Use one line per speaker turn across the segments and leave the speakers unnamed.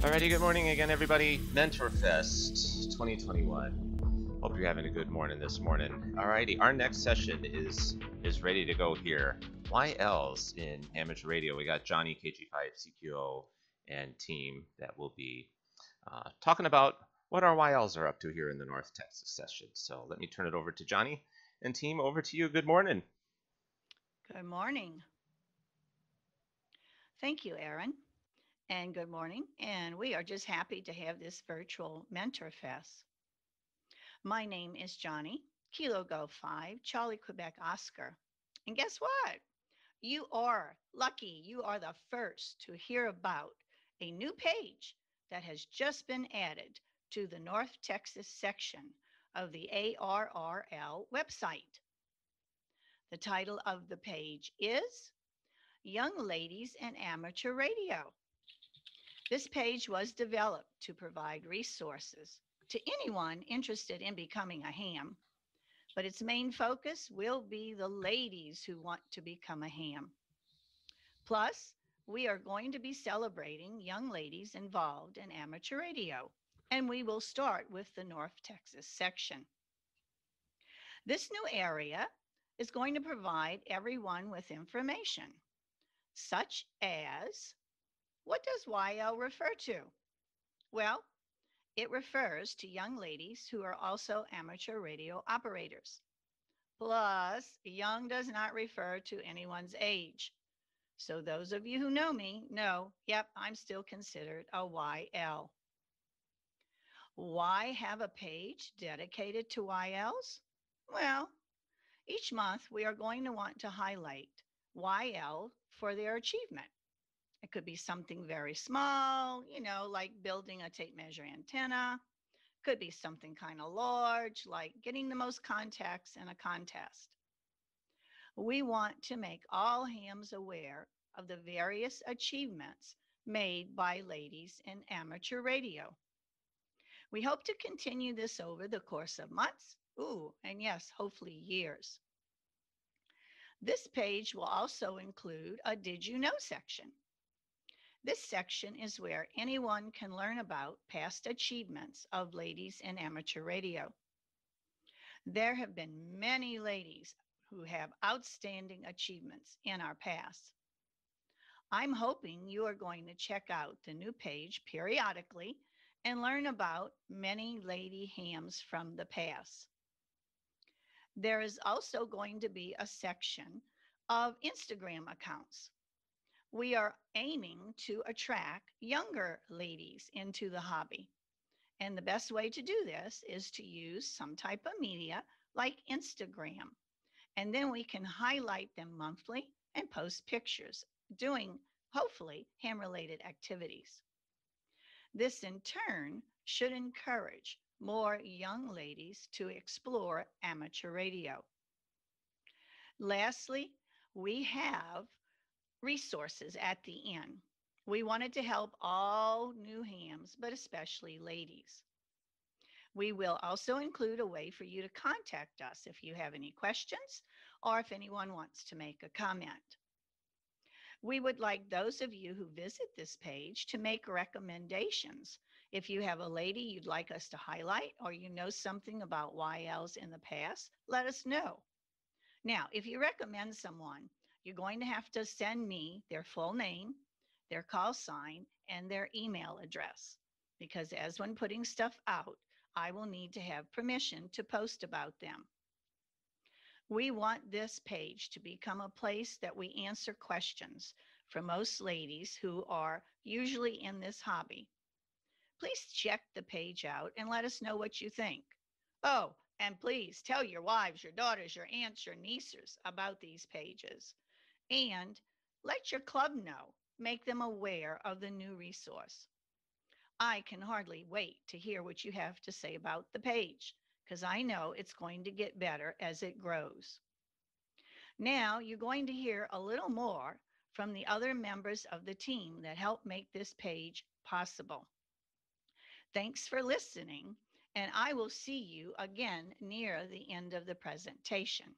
Alrighty, good morning again, everybody. Mentor Fest 2021. Hope you're having a good morning this morning. Alrighty, our next session is is ready to go here. YLs in amateur radio. We got Johnnie KG5 CQO and team that will be uh, talking about what our YLs are up to here in the North Texas section. So let me turn it over to Johnnie and team. Over to you. Good morning.
Good morning. Thank you, Aaron. And good morning. And we are just happy to have this virtual Mentor Fest. My name is Johnnie, Kilo Go 5, Charlie Quebec Oscar. And guess what? You are lucky. You are the first to hear about a new page that has just been added to the North Texas section of the ARRL website. The title of the page is Young Ladies in Amateur Radio. This page was developed to provide resources to anyone interested in becoming a ham, but its main focus will be the ladies who want to become a ham. Plus, we are going to be celebrating young ladies involved in amateur radio, and we will start with the North Texas section. This new area is going to provide everyone with information, such as what does YL refer to? Well, it refers to young ladies who are also amateur radio operators. Plus, young does not refer to anyone's age. So, those of you who know me know, yep, I'm still considered a YL. Why have a page dedicated to YLs? Well, each month we are going to want to highlight YL for their achievement. It could be something very small, you know, like building a tape measure antenna. Could be something kind of large, like getting the most contacts in a contest. We want to make all hams aware of the various achievements made by ladies in amateur radio. We hope to continue this over the course of months, ooh, and yes, hopefully years. This page will also include a Did You Know section. This section is where anyone can learn about past achievements of ladies in amateur radio. There have been many ladies who have outstanding achievements in our past. I'm hoping you are going to check out the new page periodically and learn about many lady hams from the past. There is also going to be a section of Instagram accounts we are aiming to attract younger ladies into the hobby. And the best way to do this is to use some type of media like Instagram. And then we can highlight them monthly and post pictures doing, hopefully, ham related activities. This in turn should encourage more young ladies to explore amateur radio. Lastly, we have resources at the end. We wanted to help all new hams, but especially ladies. We will also include a way for you to contact us if you have any questions or if anyone wants to make a comment. We would like those of you who visit this page to make recommendations. If you have a lady you'd like us to highlight or you know something about YLs in the past, let us know. Now, if you recommend someone, you're going to have to send me their full name, their call sign, and their email address. Because as when putting stuff out, I will need to have permission to post about them. We want this page to become a place that we answer questions from most ladies who are usually in this hobby. Please check the page out and let us know what you think. Oh, and please tell your wives, your daughters, your aunts, your nieces about these pages and let your club know, make them aware of the new resource. I can hardly wait to hear what you have to say about the page because I know it's going to get better as it grows. Now you're going to hear a little more from the other members of the team that helped make this page possible. Thanks for listening, and I will see you again near the end of the presentation.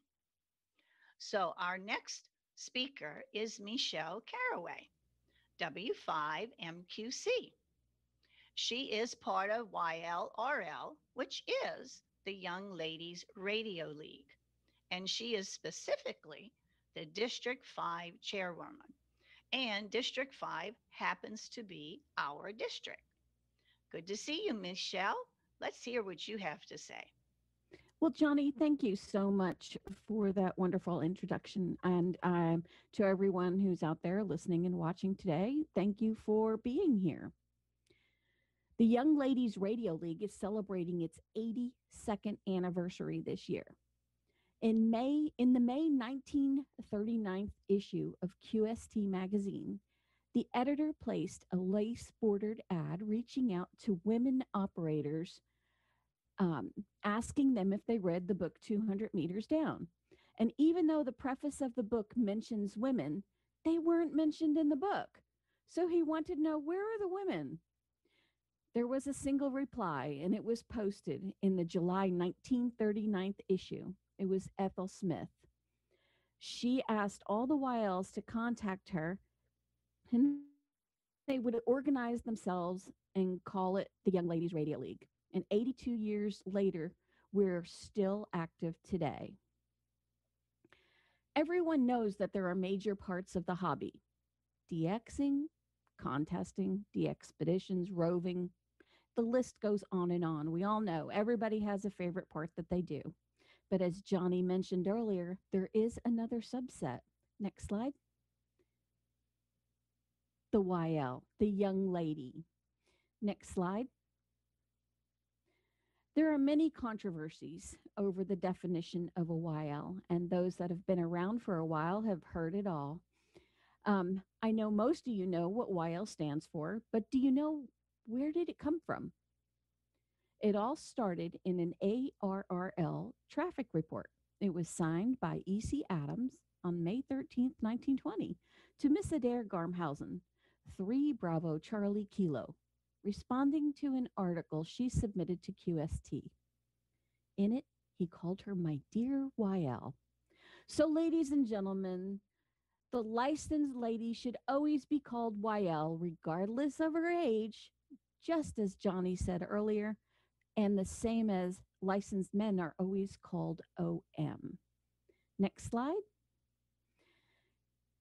So our next speaker is Michelle Caraway, W5MQC. She is part of YLRL, which is the Young Ladies Radio League, and she is specifically the District 5 chairwoman. And District 5 happens to be our district. Good to see you, Michelle. Let's hear what you have to say.
Well, Johnnie, thank you so much for that wonderful introduction. And um, to everyone who's out there listening and watching today, thank you for being here. The Young Ladies Radio League is celebrating its 82nd anniversary this year. In May, in the May 1939 issue of QST magazine, the editor placed a lace bordered ad reaching out to women operators, um, asking them if they read the book 200 Meters Down. And even though the preface of the book mentions women, they weren't mentioned in the book. So he wanted to know where are the women? There was a single reply, and it was posted in the July 1939 issue. It was Ethel Smith. She asked all the YLs to contact her and they would organize themselves and call it the Young Ladies Radio League. And 82 years later, we're still active today. Everyone knows that there are major parts of the hobby DXing, contesting, DXpeditions, roving. The list goes on and on. We all know everybody has a favorite part that they do. But as Johnnie mentioned earlier, there is another subset. Next slide the YL, the young lady. Next slide. There are many controversies over the definition of a YL, and those that have been around for a while have heard it all. Um, I know most of you know what YL stands for, but do you know where did it come from? It all started in an ARRL traffic report. It was signed by E.C. Adams on May 13, 1920, to Miss Adair Garmhausen, 3 Bravo Charlie Kilo, responding to an article she submitted to QST. In it, he called her my dear YL. So, ladies and gentlemen, the licensed lady should always be called YL, regardless of her age, just as Johnnie said earlier, and the same as licensed men are always called OM. Next slide.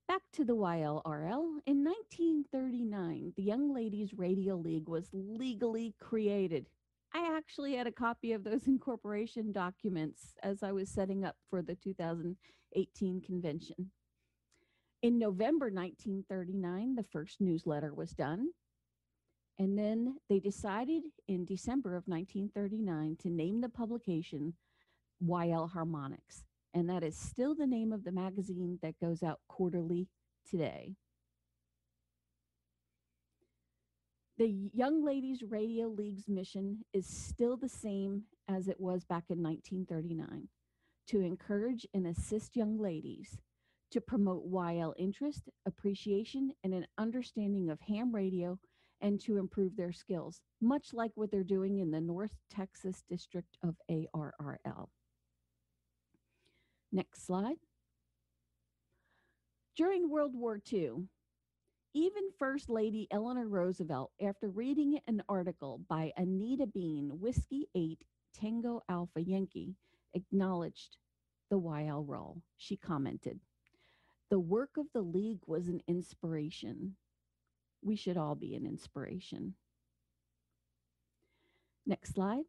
Back to the YLRL. In 1939, the Young Ladies Radio League was legally created. I actually had a copy of those incorporation documents as I was setting up for the 2018 convention. In November 1939, the first newsletter was done. And then they decided in December of 1939 to name the publication YL Harmonics and that is still the name of the magazine that goes out quarterly today. The Young Ladies Radio League's mission is still the same as it was back in 1939 to encourage and assist young ladies to promote YL interest, appreciation, and an understanding of ham radio and to improve their skills, much like what they're doing in the North Texas district of ARRL. Next slide. During World War II, even First Lady Eleanor Roosevelt, after reading an article by Anita Bean, Whiskey 8 Tango Alpha Yankee, acknowledged the YL role. She commented, The work of the League was an inspiration. We should all be an inspiration. Next slide.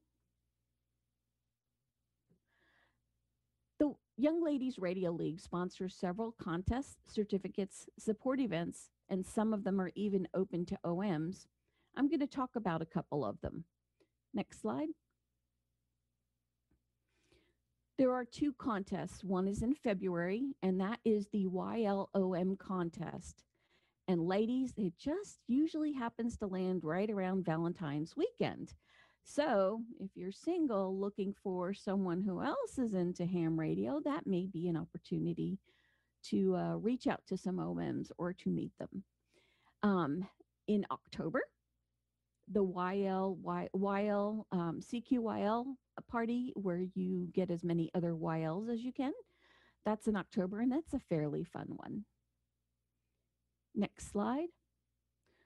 Young Ladies Radio League sponsors several contests, certificates, support events, and some of them are even open to OMs. I'm going to talk about a couple of them. Next slide. There are two contests. One is in February, and that is the YLOM contest. And ladies, it just usually happens to land right around Valentine's weekend. So, if you're single looking for someone who else is into ham radio, that may be an opportunity to uh, reach out to some OMs or to meet them. Um, in October, the YL, y, YL um, CQYL party, where you get as many other YLs as you can, that's in October, and that's a fairly fun one. Next slide.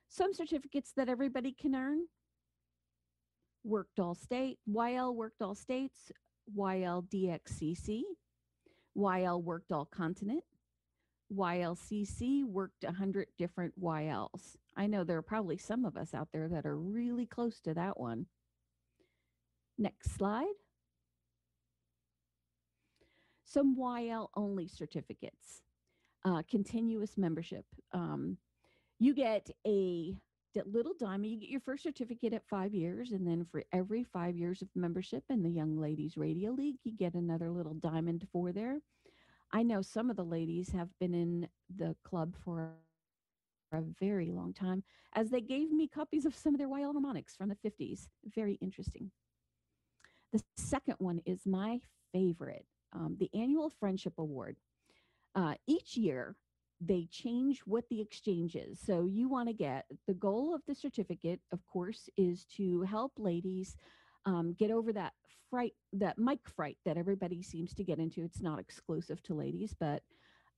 Some certificates that everybody can earn worked all state, YL worked all states, YL DXCC, YL worked all continent, YLCC worked 100 different YLs. I know there are probably some of us out there that are really close to that one. Next slide. Some YL only certificates, uh, continuous membership. Um, you get a little diamond. You get your first certificate at five years, and then for every five years of membership in the Young Ladies Radio League, you get another little diamond for there. I know some of the ladies have been in the club for a very long time, as they gave me copies of some of their YL harmonics from the 50s. Very interesting. The second one is my favorite um, the annual Friendship Award. Uh, each year, they change what the exchange is. So you want to get the goal of the certificate, of course, is to help ladies um, get over that fright, that mic fright that everybody seems to get into. It's not exclusive to ladies, but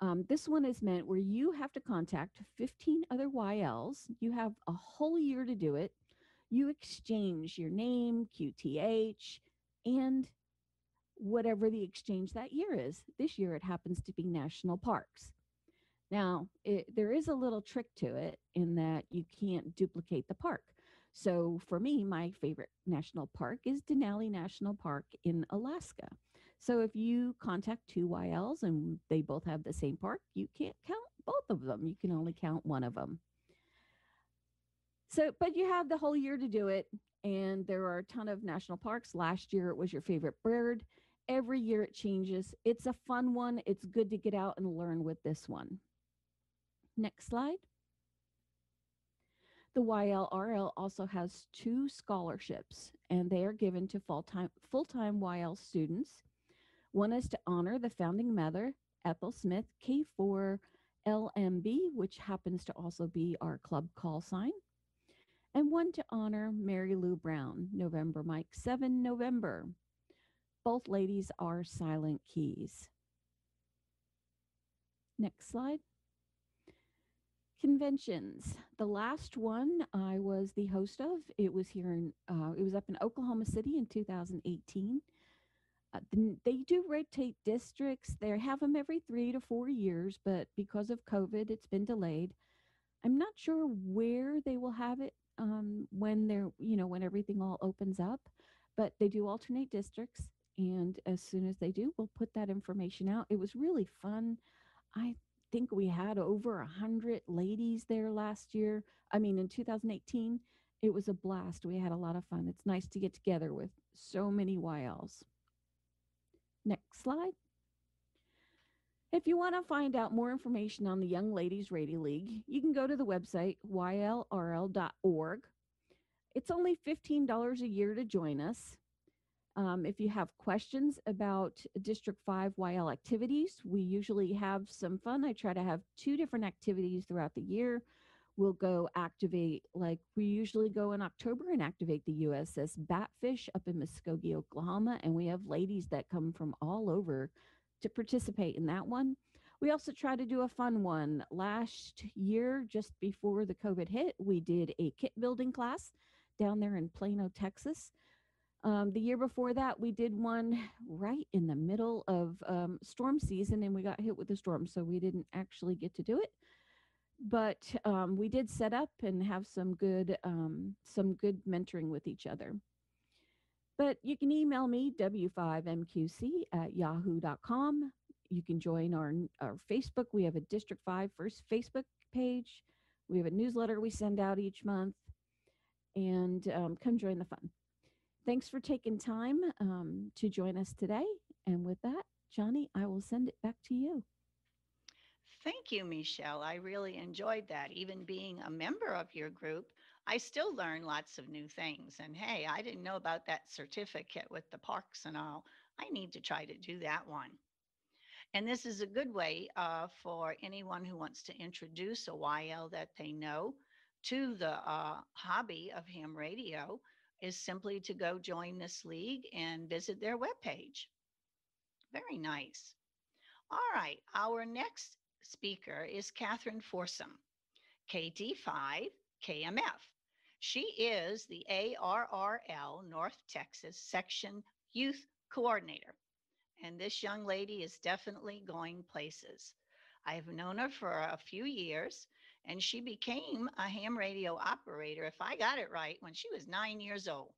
um, this one is meant where you have to contact 15 other YLs. You have a whole year to do it. You exchange your name, QTH, and whatever the exchange that year is. This year it happens to be national parks. Now, it, there is a little trick to it in that you can't duplicate the park. So for me, my favorite national park is Denali National Park in Alaska. So if you contact two YLs and they both have the same park, you can't count both of them. You can only count one of them. So, but you have the whole year to do it. And there are a ton of national parks. Last year it was your favorite bird. Every year it changes. It's a fun one. It's good to get out and learn with this one. Next slide. The YLRL also has two scholarships, and they are given to full-time full-time YL students. One is to honor the founding mother, Ethel Smith, K4 LMB, which happens to also be our club call sign. And one to honor Mary Lou Brown, November Mike 7 November. Both ladies are silent keys. Next slide. Conventions. The last one I was the host of, it was here in, uh, it was up in Oklahoma City in 2018. Uh, they do rotate districts. They have them every three to four years, but because of COVID, it's been delayed. I'm not sure where they will have it um, when they're, you know, when everything all opens up, but they do alternate districts. And as soon as they do, we'll put that information out. It was really fun. I think we had over a hundred ladies there last year. I mean, in 2018, it was a blast. We had a lot of fun. It's nice to get together with so many YLs. Next slide. If you want to find out more information on the Young Ladies Radio League, you can go to the website ylrl.org. It's only $15 a year to join us. Um, if you have questions about District 5 YL activities, we usually have some fun. I try to have two different activities throughout the year. We'll go activate, like we usually go in October and activate the USS Batfish up in Muskogee, Oklahoma. And we have ladies that come from all over to participate in that one. We also try to do a fun one. Last year, just before the COVID hit, we did a kit building class down there in Plano, Texas. Um, the year before that, we did one right in the middle of um, storm season and we got hit with the storm. So we didn't actually get to do it. But um, we did set up and have some good um, some good mentoring with each other. But you can email me, w5mqc at yahoo.com. You can join our, our Facebook. We have a District 5 First Facebook page. We have a newsletter we send out each month. And um, come join the fun. Thanks for taking time um, to join us today. And with that, Johnnie, I will send it back to you.
Thank you, Michelle. I really enjoyed that. Even being a member of your group, I still learn lots of new things. And hey, I didn't know about that certificate with the parks and all. I need to try to do that one. And this is a good way uh, for anyone who wants to introduce a YL that they know to the uh, hobby of ham radio is simply to go join this league and visit their webpage. Very nice. All right, our next speaker is Catherine Forsum, KT5 KMF. She is the ARRL North Texas Section Youth Coordinator. And this young lady is definitely going places. I've known her for a few years, and she became a ham radio operator, if I got it right, when she was nine years old.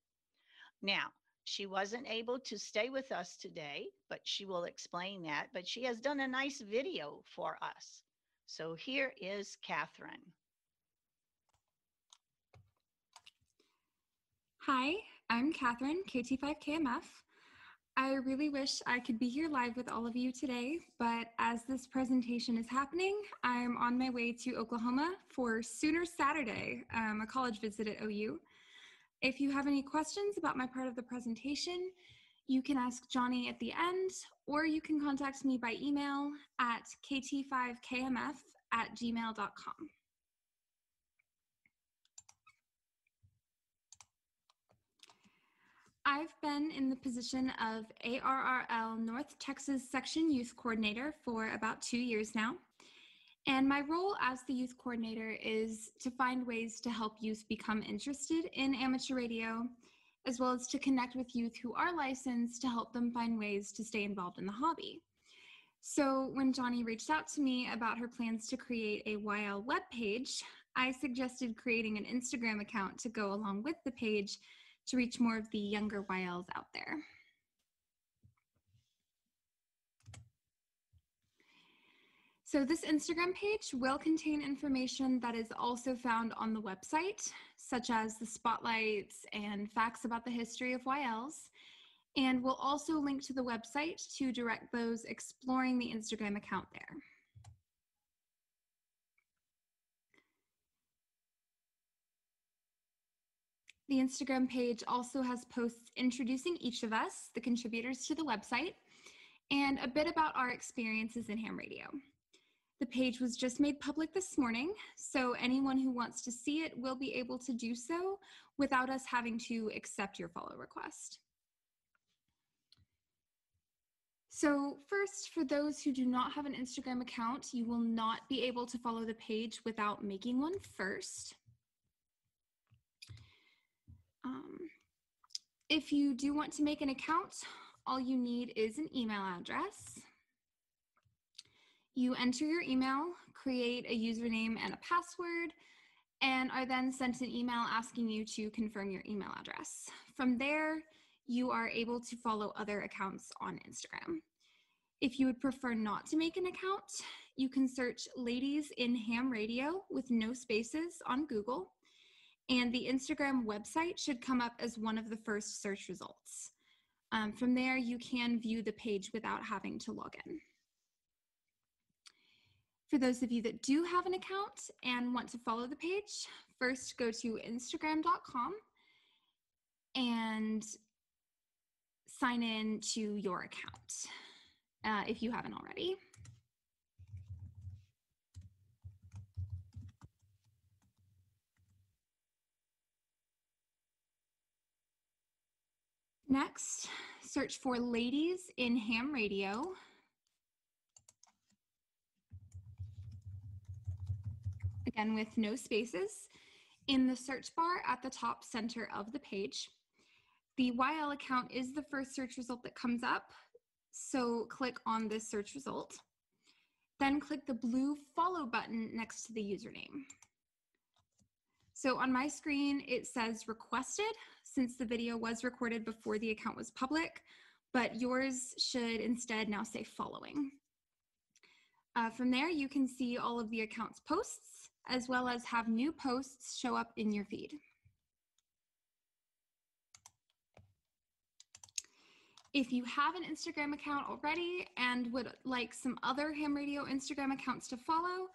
Now, she wasn't able to stay with us today, but she will explain that. But she has done a nice video for us. So here is Catherine.
Hi, I'm Catherine, KT5KMF. I really wish I could be here live with all of you today, but as this presentation is happening, I'm on my way to Oklahoma for Sooner Saturday, um, a college visit at OU. If you have any questions about my part of the presentation, you can ask Johnnie at the end, or you can contact me by email at kt5kmf at gmail.com. I've been in the position of ARRL North Texas Section Youth Coordinator for about two years now. And my role as the youth coordinator is to find ways to help youth become interested in amateur radio, as well as to connect with youth who are licensed to help them find ways to stay involved in the hobby. So when Johnnie reached out to me about her plans to create a YL web page, I suggested creating an Instagram account to go along with the page to reach more of the younger YLs out there. So this Instagram page will contain information that is also found on the website, such as the spotlights and facts about the history of YLs. And we'll also link to the website to direct those exploring the Instagram account there. The Instagram page also has posts introducing each of us, the contributors to the website, and a bit about our experiences in ham radio. The page was just made public this morning, so anyone who wants to see it will be able to do so without us having to accept your follow request. So first, for those who do not have an Instagram account, you will not be able to follow the page without making one first. Um, if you do want to make an account, all you need is an email address. You enter your email, create a username and a password, and are then sent an email asking you to confirm your email address. From there, you are able to follow other accounts on Instagram. If you would prefer not to make an account, you can search Ladies in Ham Radio with no spaces on Google, and the Instagram website should come up as one of the first search results. Um, from there, you can view the page without having to log in. For those of you that do have an account and want to follow the page, first go to instagram.com and sign in to your account uh, if you haven't already. Next, search for Ladies in Ham Radio again with no spaces, in the search bar at the top center of the page. The YL account is the first search result that comes up, so click on this search result. Then click the blue follow button next to the username. So on my screen, it says requested since the video was recorded before the account was public, but yours should instead now say following. Uh, from there, you can see all of the account's posts as well as have new posts show up in your feed. If you have an Instagram account already and would like some other ham radio Instagram accounts to follow,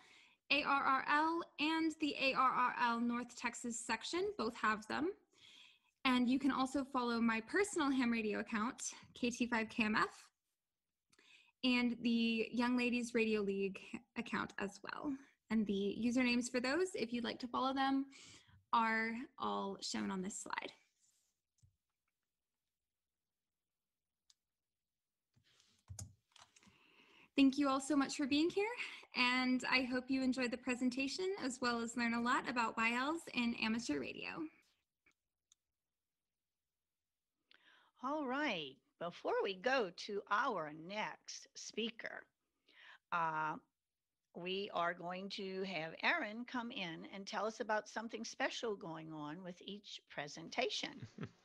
ARRL and the ARRL North Texas section both have them. And you can also follow my personal ham radio account, KT5KMF, and the Young Ladies Radio League account as well. And the usernames for those, if you'd like to follow them, are all shown on this slide. Thank you all so much for being here. And I hope you enjoyed the presentation as well as learn a lot about YLs in amateur radio.
All right. Before we go to our next speaker, uh, we are going to have Aaron come in and tell us about something special going on with each presentation.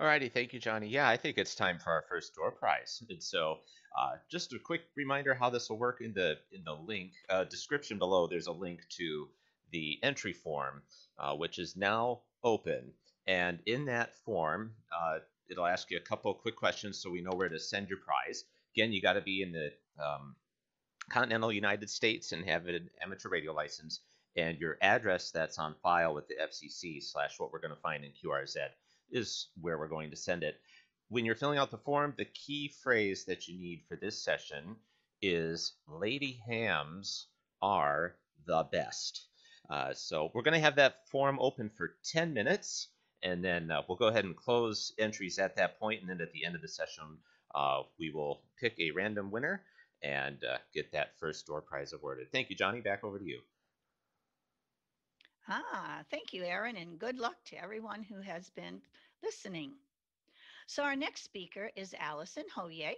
Alrighty, thank you, Johnnie. Yeah, I think it's time for our first door prize. And so, uh, just a quick reminder how this will work in the in the link uh, description below. There's a link to the entry form, uh, which is now open. And in that form, uh, it'll ask you a couple quick questions so we know where to send your prize. Again, you got to be in the um, continental United States and have an amateur radio license, and your address that's on file with the FCC slash what we're going to find in QRZ is where we're going to send it. When you're filling out the form, the key phrase that you need for this session is Lady Hams are the best. Uh, so we're going to have that form open for 10 minutes, and then uh, we'll go ahead and close entries at that point, and then at the end of the session, uh, we will pick a random winner and uh, get that first door prize awarded. Thank you, Johnnie. Back over to you.
Ah, thank you, Aaron, and good luck to everyone who has been listening. So, our next speaker is Allison Hoye,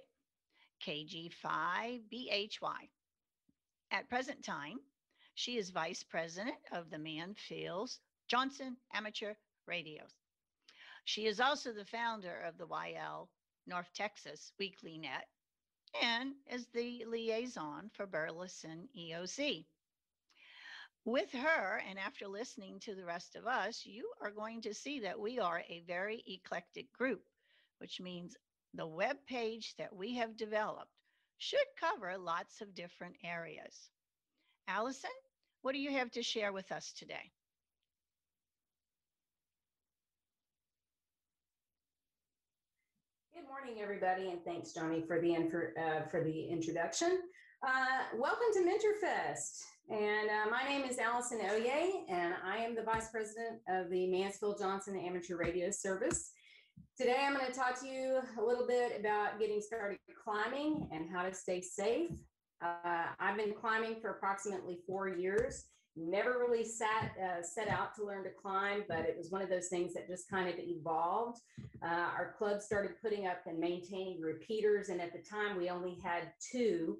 KG5BHY. At present time, she is Vice President of the Mansfield Johnson Amateur Radios. She is also the founder of the YL North Texas Weekly Net and is the liaison for Burleson EOC. With her, and after listening to the rest of us, you are going to see that we are a very eclectic group, which means the web page that we have developed should cover lots of different areas. Allison, what do you have to share with us today?
Good morning, everybody, and thanks, Johnnie, for the uh, for the introduction. Uh, welcome to Mentorfest, and uh, my name is Allison Hoye, and I am the Vice President of the Mansfield Johnson Amateur Radio Service. Today, I'm going to talk to you a little bit about getting started climbing and how to stay safe. Uh, I've been climbing for approximately four years, never really sat uh, set out to learn to climb but it was one of those things that just kind of evolved uh, our club started putting up and maintaining repeaters and at the time we only had two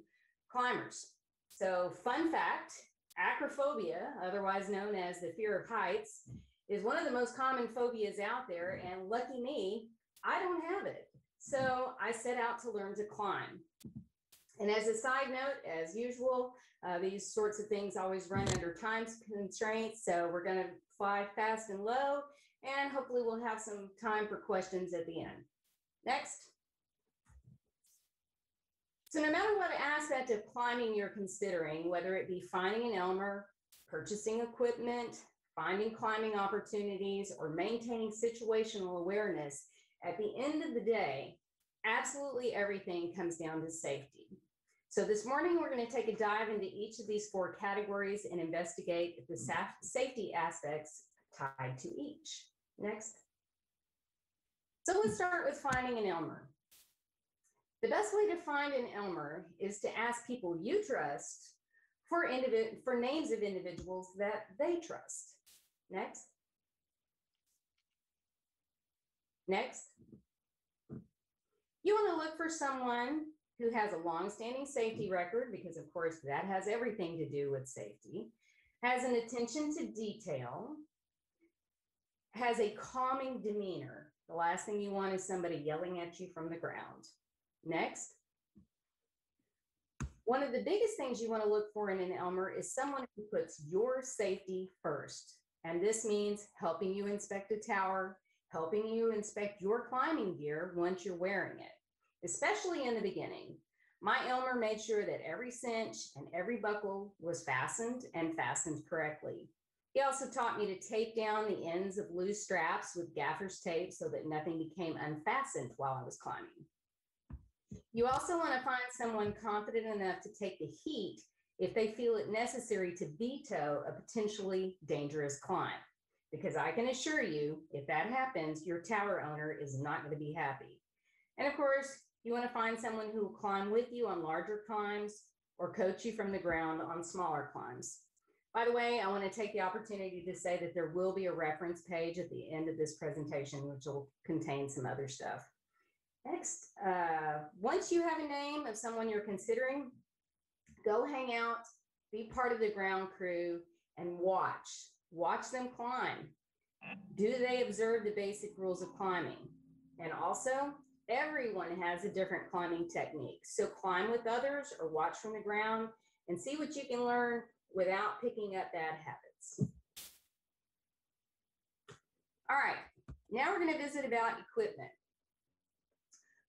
climbers so fun fact acrophobia otherwise known as the fear of heights is one of the most common phobias out there and lucky me i don't have it so i set out to learn to climb and as a side note, as usual, uh, these sorts of things always run under time constraints. So we're going to fly fast and low, and hopefully we'll have some time for questions at the end. Next. So no matter what aspect of climbing you're considering, whether it be finding an Elmer, purchasing equipment, finding climbing opportunities, or maintaining situational awareness, at the end of the day, absolutely everything comes down to safety. So this morning, we're going to take a dive into each of these four categories and investigate the safety aspects tied to each. Next. So let's start with finding an Elmer. The best way to find an Elmer is to ask people you trust for, for names of individuals that they trust. Next. Next. You want to look for someone who has a long-standing safety record, because of course that has everything to do with safety, has an attention to detail, has a calming demeanor. The last thing you want is somebody yelling at you from the ground. Next. One of the biggest things you want to look for in an Elmer is someone who puts your safety first. And this means helping you inspect a tower, helping you inspect your climbing gear once you're wearing it especially in the beginning. My Elmer made sure that every cinch and every buckle was fastened and fastened correctly. He also taught me to tape down the ends of loose straps with gaffer's tape so that nothing became unfastened while I was climbing. You also want to find someone confident enough to take the heat if they feel it necessary to veto a potentially dangerous climb. Because I can assure you, if that happens, your tower owner is not going to be happy. And of course, you want to find someone who will climb with you on larger climbs or coach you from the ground on smaller climbs. By the way, I want to take the opportunity to say that there will be a reference page at the end of this presentation, which will contain some other stuff. Next, uh, once you have a name of someone you're considering, go hang out, be part of the ground crew, and watch. Watch them climb. Do they observe the basic rules of climbing? And also, everyone has a different climbing technique. So climb with others or watch from the ground and see what you can learn without picking up bad habits. All right, now we're going to visit about equipment.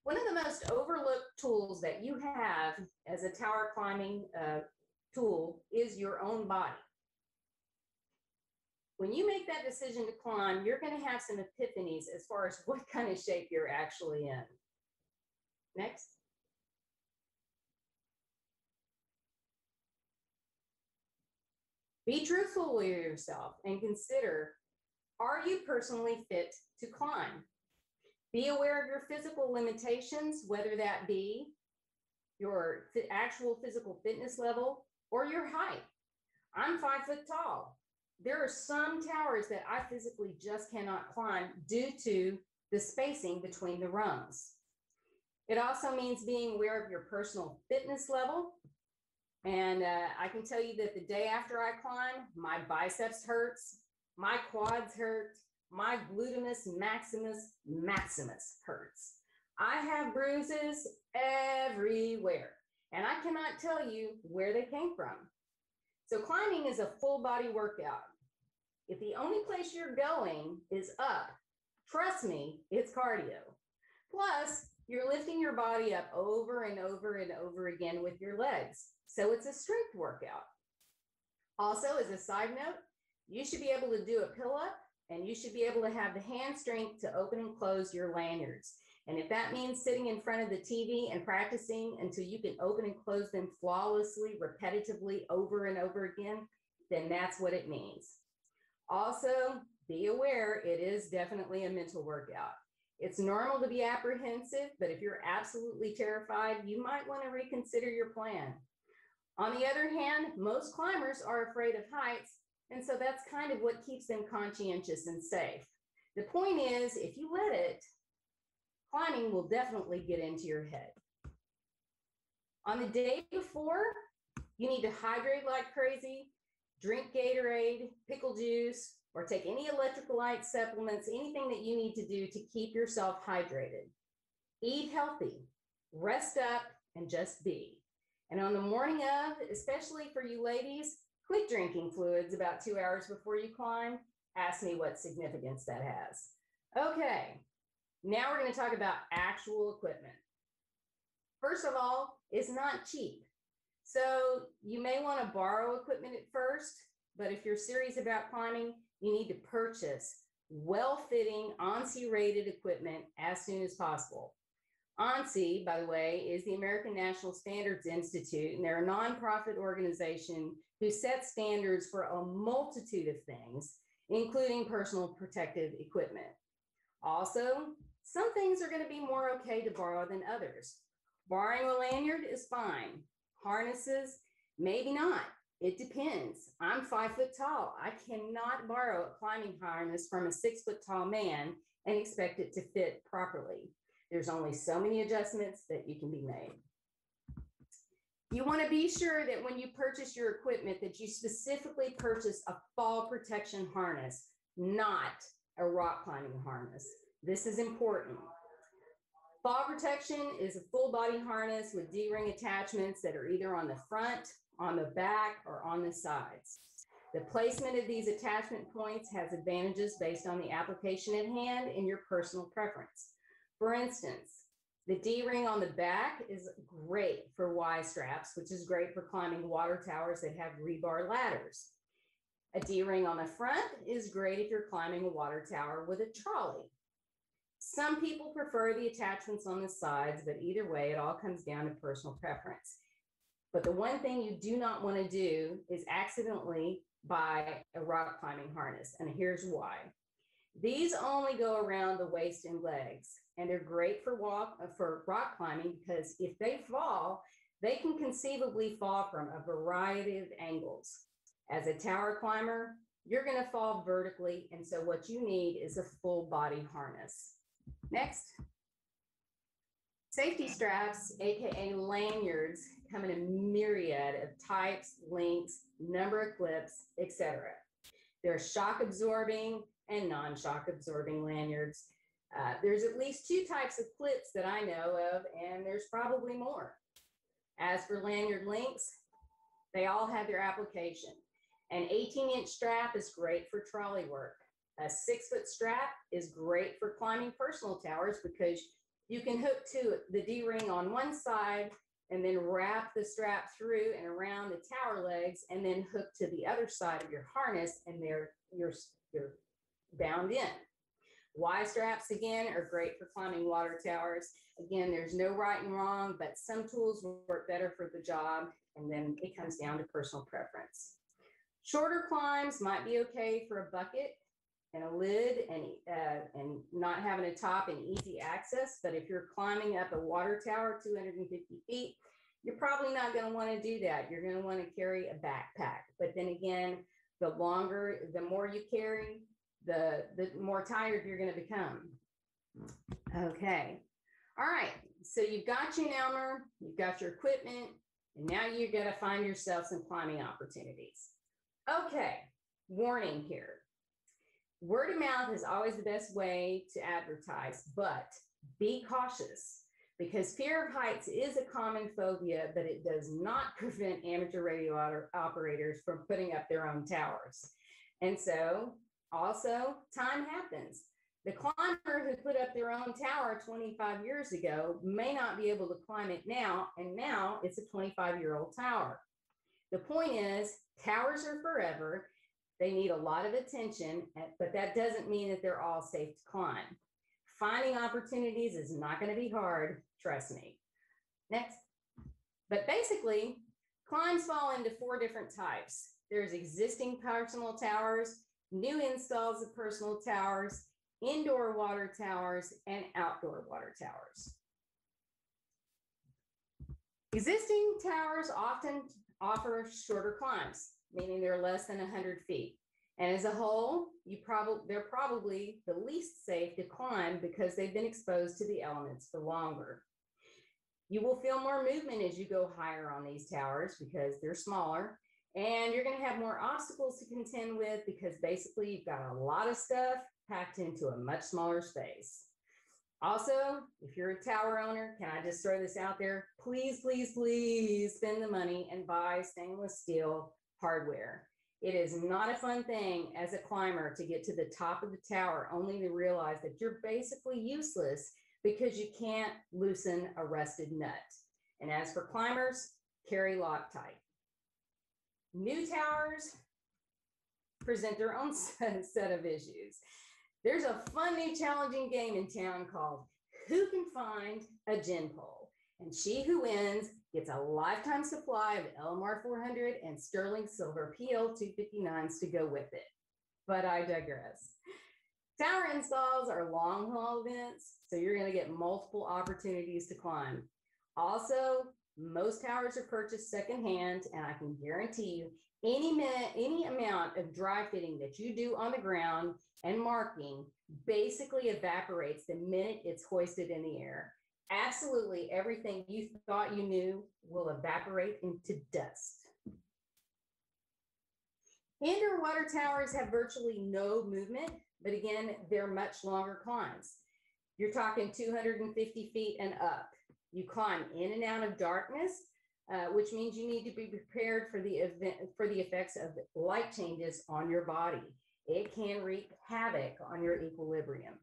One of the most overlooked tools that you have as a tower climbing uh, tool is your own body. When you make that decision to climb, you're going to have some epiphanies as far as what kind of shape you're actually in. Next. Be truthful with yourself and consider, are you personally fit to climb? Be aware of your physical limitations, whether that be your actual physical fitness level or your height. I'm five foot tall. There are some towers that I physically just cannot climb due to the spacing between the rungs. It also means being aware of your personal fitness level and uh, I can tell you that the day after I climb, my biceps hurts, my quads hurt, my gluteus maximus maximus hurts. I have bruises everywhere, and I cannot tell you where they came from. So climbing is a full body workout. If the only place you're going is up, trust me, it's cardio. Plus, you're lifting your body up over and over and over again with your legs. So it's a strength workout. Also, as a side note, you should be able to do a pull up and you should be able to have the hand strength to open and close your lanyards. And if that means sitting in front of the TV and practicing until you can open and close them flawlessly, repetitively, over and over again, then that's what it means. Also, be aware it is definitely a mental workout. It's normal to be apprehensive, but if you're absolutely terrified, you might want to reconsider your plan. On the other hand, most climbers are afraid of heights, and so that's kind of what keeps them conscientious and safe. The point is, if you let it, climbing will definitely get into your head. On the day before, you need to hydrate like crazy, drink Gatorade, pickle juice, or take any electrolyte supplements, anything that you need to do to keep yourself hydrated. Eat healthy, rest up, and just be. And on the morning of, especially for you ladies, quit drinking fluids about two hours before you climb. Ask me what significance that has. Okay, now we're going to talk about actual equipment. First of all, it's not cheap. So you may want to borrow equipment at first, but if you're serious about climbing, you need to purchase well-fitting ANSI rated equipment as soon as possible. ANSI, by the way, is the American National Standards Institute, and they're a nonprofit organization who sets standards for a multitude of things, including personal protective equipment. Also, some things are going to be more okay to borrow than others. Borrowing a lanyard is fine. Harnesses, maybe not. It depends. I'm five foot tall. I cannot borrow a climbing harness from a six foot tall man and expect it to fit properly. There's only so many adjustments that you can be made. You want to be sure that when you purchase your equipment that you specifically purchase a fall protection harness, not a rock climbing harness. This is important. Fall protection is a full body harness with D-ring attachments that are either on the front, on the back, or on the sides. The placement of these attachment points has advantages based on the application at hand and your personal preference. For instance, the D-ring on the back is great for Y straps, which is great for climbing water towers that have rebar ladders. A D-ring on the front is great if you're climbing a water tower with a trolley. Some people prefer the attachments on the sides, but either way, it all comes down to personal preference. But the one thing you do not want to do is accidentally buy a rock climbing harness. And here's why. These only go around the waist and legs, and they're great for walk uh, for rock climbing because if they fall, they can conceivably fall from a variety of angles. As a tower climber, you're going to fall vertically. And so what you need is a full body harness. Next. Safety straps, AKA lanyards, come in a myriad of types, lengths, number of clips, etc. There are shock absorbing and non-shock absorbing lanyards. Uh, there's at least two types of clips that I know of, and there's probably more. As for lanyard lengths, they all have their application. An 18 inch strap is great for trolley work. A six foot strap is great for climbing personal towers because you can hook to the D ring on one side and then wrap the strap through and around the tower legs and then hook to the other side of your harness and there you're, you're bound in. Y straps again are great for climbing water towers. Again, there's no right and wrong, but some tools work better for the job and then it comes down to personal preference. Shorter climbs might be okay for a bucket and a lid and, uh, and not having a top and easy access. But if you're climbing up a water tower 250 feet, you're probably not going to want to do that. You're going to want to carry a backpack. But then again, the longer, the more you carry, the, the more tired you're going to become. Okay. All right. So you've got your Elmer, you've got your equipment, and now you're going to find yourself some climbing opportunities. Okay, warning here. Word of mouth is always the best way to advertise, but be cautious because fear of heights is a common phobia, but it does not prevent amateur radio operators from putting up their own towers. And so, also, time happens. The climber who put up their own tower 25 years ago may not be able to climb it now, and now it's a 25 year old tower. The point is, towers are forever. They need a lot of attention, but that doesn't mean that they're all safe to climb. Finding opportunities is not going to be hard, trust me. Next. But basically, climbs fall into four different types. There's existing personal towers, new installs of personal towers, indoor water towers, and outdoor water towers. Existing towers often offer shorter climbs, meaning they're less than 100 feet. And as a whole, you probably they're probably the least safe to climb because they've been exposed to the elements for longer. You will feel more movement as you go higher on these towers because they're smaller, and you're going to have more obstacles to contend with because basically you've got a lot of stuff packed into a much smaller space. Also, if you're a tower owner, can I just throw this out there? Please, please, please spend the money and buy stainless steel hardware. It is not a fun thing as a climber to get to the top of the tower only to realize that you're basically useless because you can't loosen a rusted nut. And as for climbers, carry Loctite. New towers present their own set of issues. There's a fun new challenging game in town called Who Can Find a Gin Pole? And she who wins gets a lifetime supply of LMR 400 and sterling silver PL 259s to go with it. But I digress. Tower installs are long haul events, so you're going to get multiple opportunities to climb. Also, most towers are purchased secondhand, and I can guarantee you any, any amount of dry fitting that you do on the ground and marking basically evaporates the minute it's hoisted in the air. Absolutely everything you thought you knew will evaporate into dust. Indoor water towers have virtually no movement, but again, they're much longer climbs. You're talking 250 feet and up. You climb in and out of darkness, uh, which means you need to be prepared for the event for the effects of light changes on your body it can wreak havoc on your equilibrium.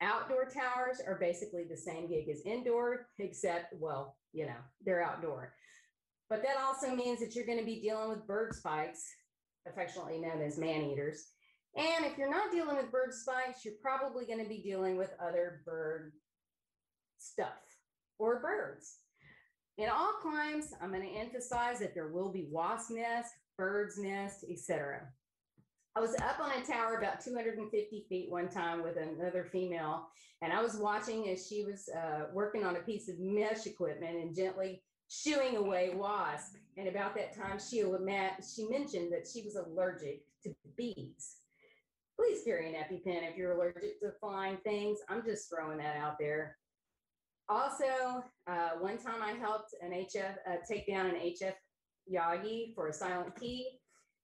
Outdoor towers are basically the same gig as indoor, except, well, you know, they're outdoor. But that also means that you're going to be dealing with bird spikes, affectionately known as man eaters. And if you're not dealing with bird spikes, you're probably going to be dealing with other bird stuff or birds. In all climbs, I'm going to emphasize that there will be wasp nests, bird's nest, etc. I was up on a tower about 250 feet one time with another female, and I was watching as she was uh, working on a piece of mesh equipment and gently shooing away wasps. And about that time, she, she mentioned that she was allergic to bees. Please carry an EpiPen if you're allergic to flying things. I'm just throwing that out there. Also, uh, one time I helped an HF uh, take down an HF Yagi for a silent key.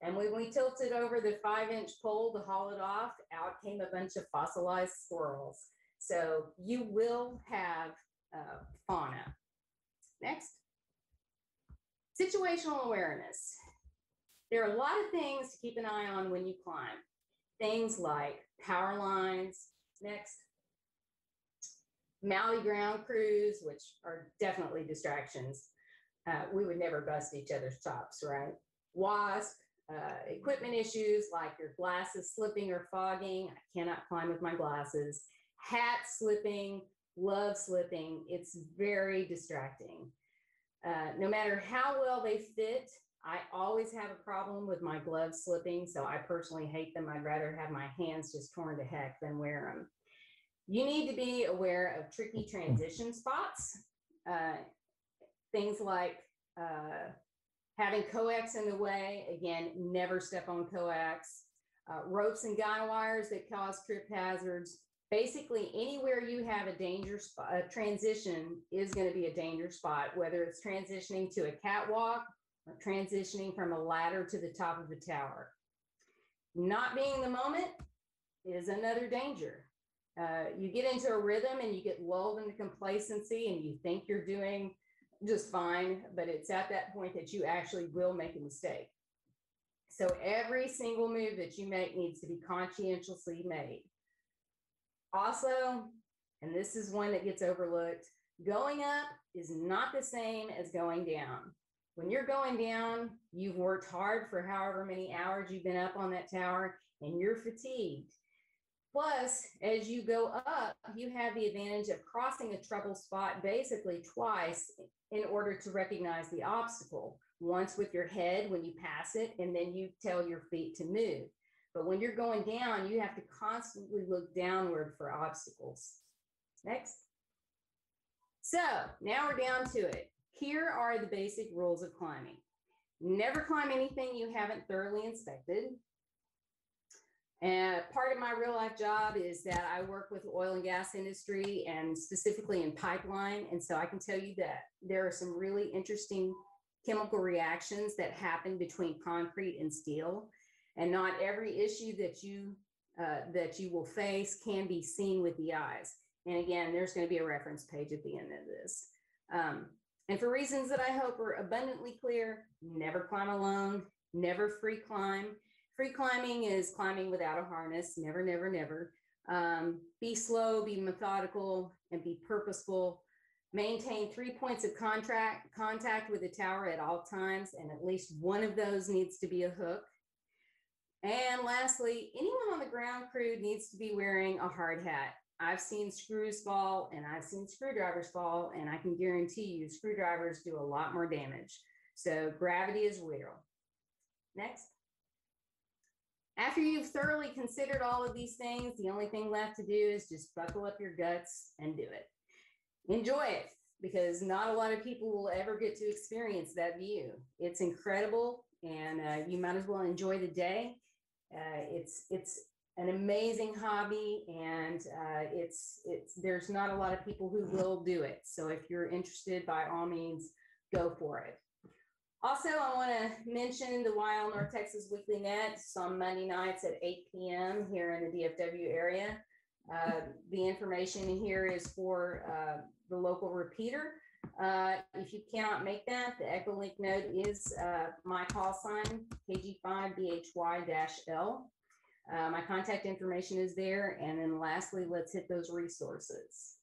And when we tilted over the five inch pole to haul it off, out came a bunch of fossilized squirrels. So you will have uh, fauna. Next. Situational awareness. There are a lot of things to keep an eye on when you climb. Things like power lines. Next. Maui ground crews, which are definitely distractions. Uh, we would never bust each other's chops, right? WASP, uh, equipment issues like your glasses slipping or fogging. I cannot climb with my glasses. Hat slipping, glove slipping. It's very distracting. Uh, no matter how well they fit, I always have a problem with my gloves slipping. So I personally hate them. I'd rather have my hands just torn to heck than wear them. You need to be aware of tricky transition spots. Uh, things like uh, having coax in the way, again, never step on coax. Uh, ropes and guy wires that cause trip hazards. Basically, anywhere you have a danger a transition is going to be a danger spot, whether it's transitioning to a catwalk or transitioning from a ladder to the top of a tower. Not being the moment is another danger. Uh, you get into a rhythm and you get lulled into complacency and you think you're doing just fine, but it's at that point that you actually will make a mistake. So every single move that you make needs to be conscientiously made. Also, and this is one that gets overlooked, going up is not the same as going down. When you're going down, you've worked hard for however many hours you've been up on that tower and you're fatigued. Plus, as you go up, you have the advantage of crossing a trouble spot basically twice in order to recognize the obstacle. Once with your head when you pass it, and then you tell your feet to move. But when you're going down, you have to constantly look downward for obstacles. Next. So now we're down to it. Here are the basic rules of climbing. Never climb anything you haven't thoroughly inspected. And part of my real life job is that I work with the oil and gas industry and specifically in pipeline. And so I can tell you that there are some really interesting chemical reactions that happen between concrete and steel. And not every issue that you uh, that you will face can be seen with the eyes. And again, there's going to be a reference page at the end of this. Um, and for reasons that I hope are abundantly clear, never climb alone, never free climb. Free climbing is climbing without a harness. Never, never, never. Um, be slow, be methodical, and be purposeful. Maintain three points of contract, contact with the tower at all times, and at least one of those needs to be a hook. And lastly, anyone on the ground crew needs to be wearing a hard hat. I've seen screws fall and I've seen screwdrivers fall, and I can guarantee you screwdrivers do a lot more damage. So gravity is real. Next. After you've thoroughly considered all of these things, the only thing left to do is just buckle up your guts and do it. Enjoy it because not a lot of people will ever get to experience that view. It's incredible and uh, you might as well enjoy the day. Uh, it's it's an amazing hobby and uh, it's it's there's not a lot of people who will do it. So if you're interested, by all means, go for it. Also, I want to mention the YL North Texas Weekly Net on Monday nights at 8 p.m. here in the DFW area. Uh, the information here is for uh, the local repeater. Uh, if you cannot make that, the Echolink node is uh, my call sign, KG5BHY-L. Uh, my contact information is there. And then lastly, let's hit those resources.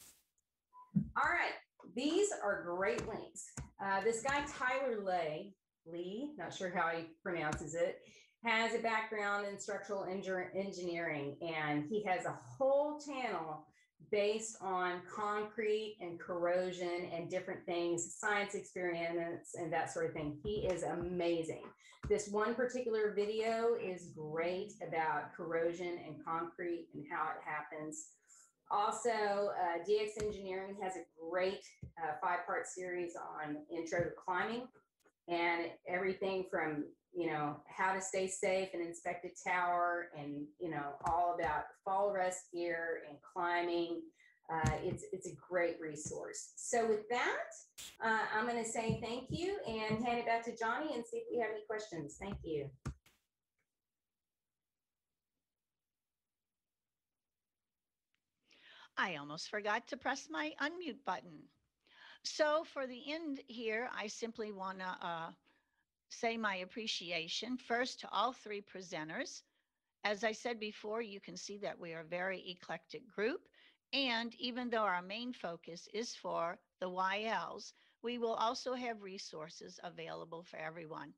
All right, these are great links. Uh, this guy, Tyler Ley, Lee, not sure how he pronounces it, has a background in structural engineering and he has a whole channel based on concrete and corrosion and different things, science experiments and that sort of thing. He is amazing. This one particular video is great about corrosion and concrete and how it happens. Also, uh, DX Engineering has a great uh, five part series on intro to climbing and everything from you know how to stay safe and inspect a tower and you know all about fall arrest gear and climbing. Uh, it's it's a great resource. So with that uh, i'm going to say thank you and hand it back to Johnnie and see if we have any questions. Thank you
I almost forgot to press my unmute button. So for the end here, I simply want to uh, say my appreciation first to all three presenters. As I said before, you can see that we are a very eclectic group. And even though our main focus is for the YLs, we will also have resources available for everyone.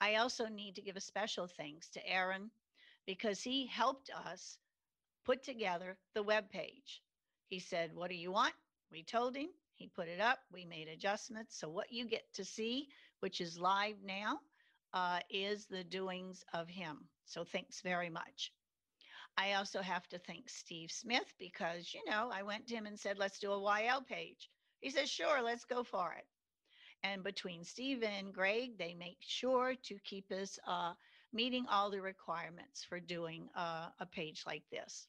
I also need to give a special thanks to Aaron because he helped us put together the web page. He said, What do you want? We told him. He put it up. We made adjustments. So, what you get to see, which is live now, uh, is the doings of him. So, thanks very much. I also have to thank Steve Smith because, you know, I went to him and said, Let's do a YL page. He says, Sure, let's go for it. And between Steve and Greg, they make sure to keep us uh, meeting all the requirements for doing uh, a page like this.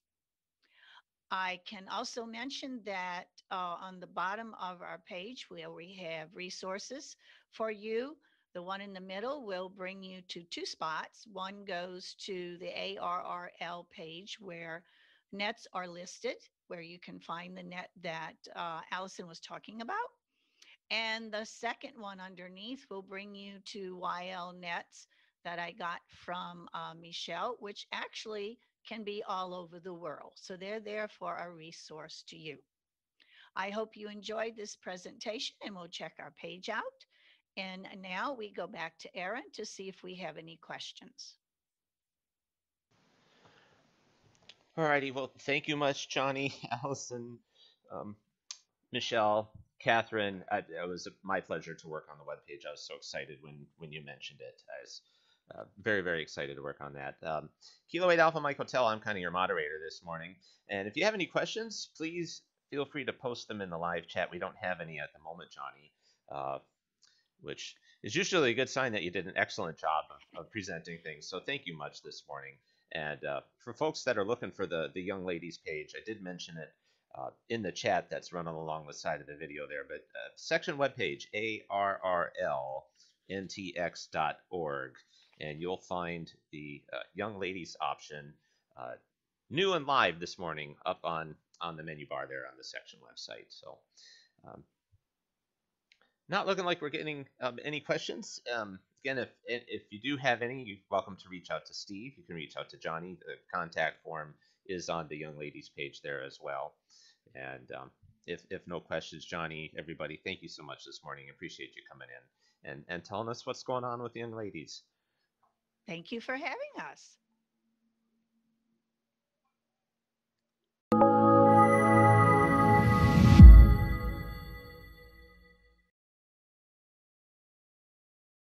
I can also mention that uh, on the bottom of our page where we have resources for you, the one in the middle will bring you to two spots. One goes to the ARRL page where nets are listed, where you can find the net that uh, Allison was talking about. And the second one underneath will bring you to YL nets that I got from uh, Michelle, which actually can be all over the world. So they're there for a resource to you. I hope you enjoyed this presentation and we'll check our page out. And now we go back to Aaron to see if we have any questions.
All righty. Well, thank you much, Johnnie, Allison, um, Michelle, Catherine. I, it was my pleasure to work on the webpage. I was so excited when when you mentioned it. I was uh, very, very excited to work on that. Um, Kilo 8 Alpha Mike Hotel, I'm kind of your moderator this morning. And if you have any questions, please feel free to post them in the live chat. We don't have any at the moment, Johnnie, uh, which is usually a good sign that you did an excellent job of, of presenting things. So thank you much this morning. And uh, for folks that are looking for the, the young ladies page, I did mention it uh, in the chat that's running along the side of the video there. But uh, section webpage, arrlntx.org and you'll find the uh, young ladies option uh, new and live this morning up on on the menu bar there on the section website. So, um, not looking like we're getting um, any questions. Um, again, if if you do have any, you're welcome to reach out to Steve. You can reach out to Johnnie. The contact form is on the young ladies page there as well. And um, if if no questions, Johnnie, everybody, thank you so much this morning. Appreciate you coming in and and telling us what's going on with the young ladies.
Thank you for having us.